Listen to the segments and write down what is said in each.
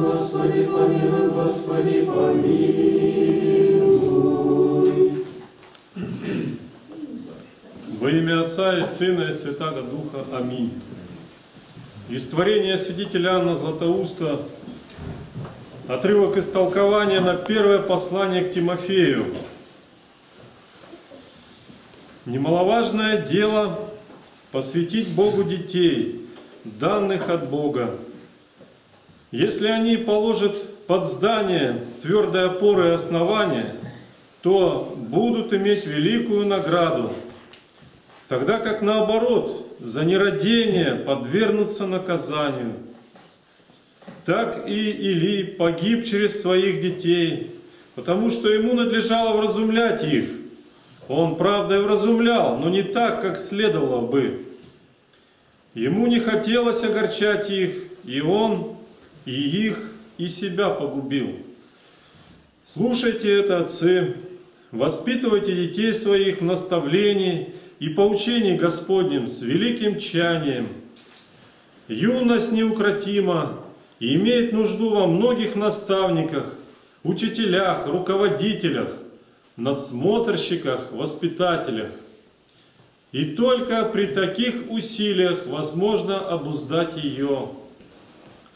Господи, помилуй, Господи, помилуй. Во имя Отца и Сына и Святаго Духа. Аминь. Из творения святителя Анна Златоуста отрывок из толкования на первое послание к Тимофею. Немаловажное дело посвятить Богу детей, данных от Бога. Если они положат под здание твердые опоры и основания, то будут иметь великую награду, тогда как наоборот, за нерадение подвергнутся наказанию. Так и Или погиб через своих детей, потому что ему надлежало вразумлять их. Он, правда, и вразумлял, но не так, как следовало бы. Ему не хотелось огорчать их, и он и их, и себя погубил. Слушайте это, отцы, воспитывайте детей своих в наставлении и поучении Господнем с великим чанием. Юность неукротима и имеет нужду во многих наставниках, учителях, руководителях, надсмотрщиках, воспитателях. И только при таких усилиях возможно обуздать ее –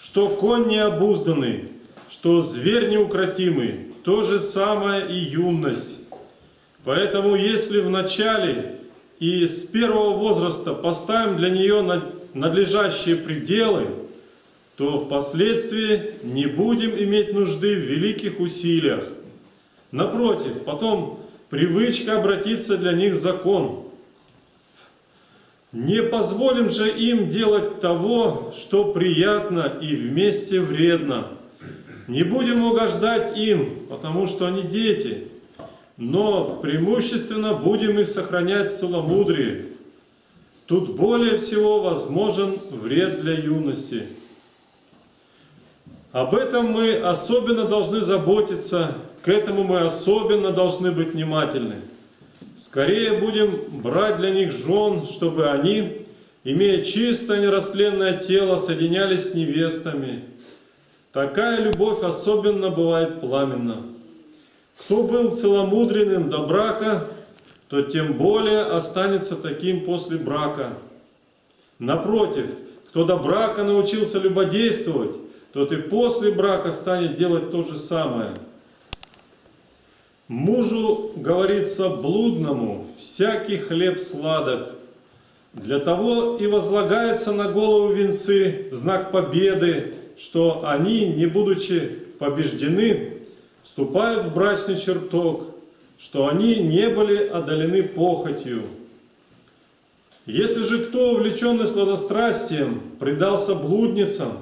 что конь необузданный, что зверь неукротимый, то же самое и юность. Поэтому если в начале и с первого возраста поставим для нее надлежащие пределы, то впоследствии не будем иметь нужды в великих усилиях. Напротив, потом привычка обратиться для них в закон – не позволим же им делать того, что приятно и вместе вредно. Не будем угождать им, потому что они дети, но преимущественно будем их сохранять в целомудрии. Тут более всего возможен вред для юности. Об этом мы особенно должны заботиться, к этому мы особенно должны быть внимательны. Скорее будем брать для них жен, чтобы они, имея чистое нерастленное тело, соединялись с невестами. Такая любовь особенно бывает пламенна. Кто был целомудренным до брака, то тем более останется таким после брака. Напротив, кто до брака научился любодействовать, тот и после брака станет делать то же самое – Мужу, говорится, блудному, всякий хлеб сладок. Для того и возлагается на голову венцы знак победы, что они, не будучи побеждены, вступают в брачный чертог, что они не были одолены похотью. Если же кто, увлеченный сладострастием, предался блудницам,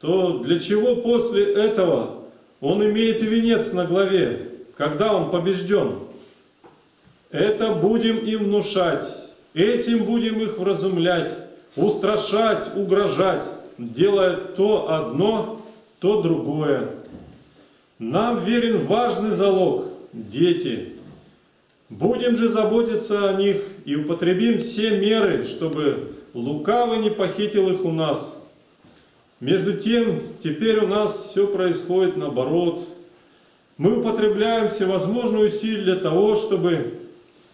то для чего после этого он имеет и венец на главе, когда он побежден. Это будем им внушать, этим будем их вразумлять, устрашать, угрожать, делая то одно, то другое. Нам верен важный залог – дети. Будем же заботиться о них и употребим все меры, чтобы лукавый не похитил их у нас. Между тем, теперь у нас все происходит наоборот – мы употребляем всевозможные усилия для того, чтобы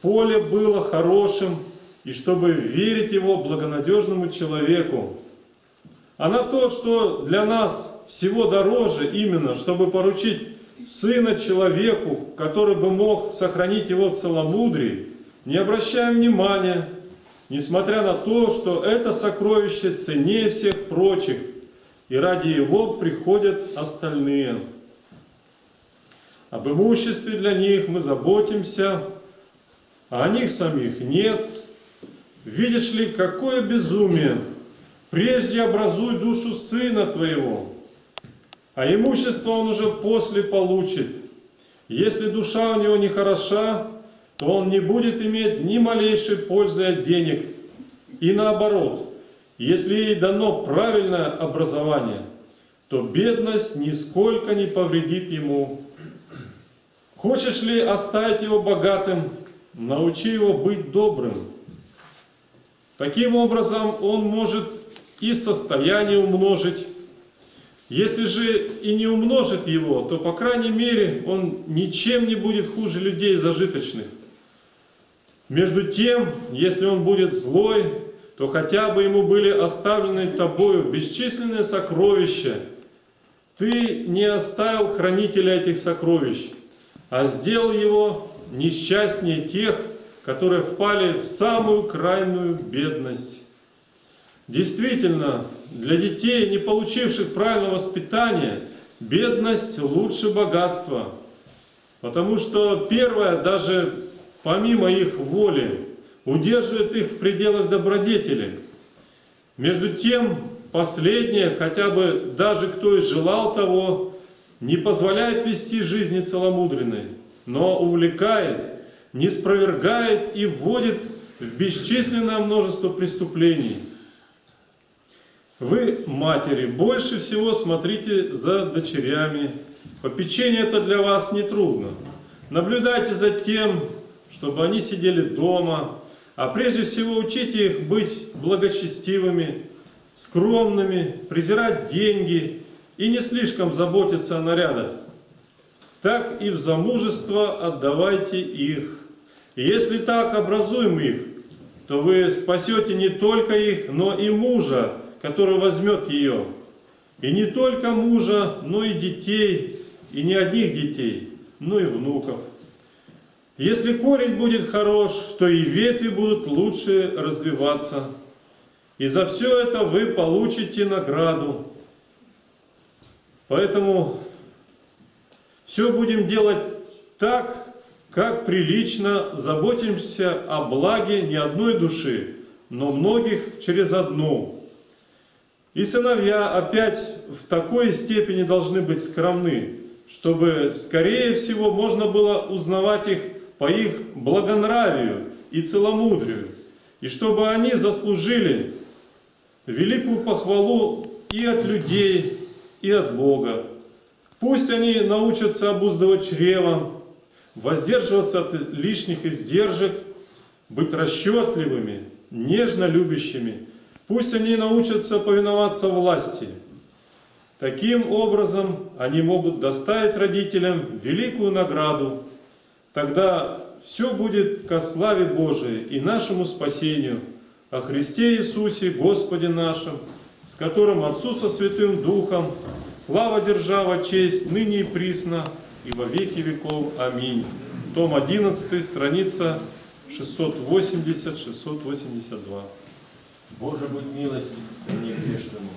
поле было хорошим и чтобы верить его благонадежному человеку. А на то, что для нас всего дороже именно, чтобы поручить сына человеку, который бы мог сохранить его в целомудрии, не обращаем внимания, несмотря на то, что это сокровище ценнее всех прочих, и ради его приходят остальные. Об имуществе для них мы заботимся, а о них самих нет. Видишь ли, какое безумие! Прежде образуй душу сына твоего, а имущество он уже после получит. Если душа у него не хороша, то он не будет иметь ни малейшей пользы от денег. И наоборот, если ей дано правильное образование, то бедность нисколько не повредит ему Хочешь ли оставить его богатым, научи его быть добрым. Таким образом, он может и состояние умножить, Если же и не умножит его, то, по крайней мере, он ничем не будет хуже людей зажиточных. Между тем, если он будет злой, то хотя бы ему были оставлены тобою бесчисленные сокровища. Ты не оставил хранителя этих сокровищ, а сделал его несчастнее тех, которые впали в самую крайнюю бедность. Действительно, для детей, не получивших правильного воспитания, бедность лучше богатства. Потому что первое, даже помимо их воли, удерживает их в пределах добродетели. Между тем, последнее, хотя бы даже кто и желал того, не позволяет вести жизни целомудренной, но увлекает, не спровергает и вводит в бесчисленное множество преступлений. Вы, матери, больше всего смотрите за дочерями. Попечение это для вас не трудно. Наблюдайте за тем, чтобы они сидели дома, а прежде всего учите их быть благочестивыми, скромными, презирать деньги и не слишком заботиться о нарядах. Так и в замужество отдавайте их. Если так образуем их, то вы спасете не только их, но и мужа, который возьмет ее. И не только мужа, но и детей, и не одних детей, но и внуков. Если корень будет хорош, то и ветви будут лучше развиваться. И за все это вы получите награду. Поэтому все будем делать так, как прилично заботимся о благе не одной души, но многих через одну. И сыновья опять в такой степени должны быть скромны, чтобы, скорее всего, можно было узнавать их по их благонравию и целомудрию, и чтобы они заслужили великую похвалу и от людей, и от Бога. Пусть они научатся обуздывать чрево, воздерживаться от лишних издержек, быть расчетливыми, нежно любящими. Пусть они научатся повиноваться власти. Таким образом они могут доставить родителям великую награду. Тогда все будет ко славе Божией и нашему спасению о Христе Иисусе, Господе нашим, с которым Отцу со Святым Духом слава, держава, честь, ныне и присно, и во веки веков. Аминь. Том 11, страница 680-682. Боже, будь милостив ко мне грешному.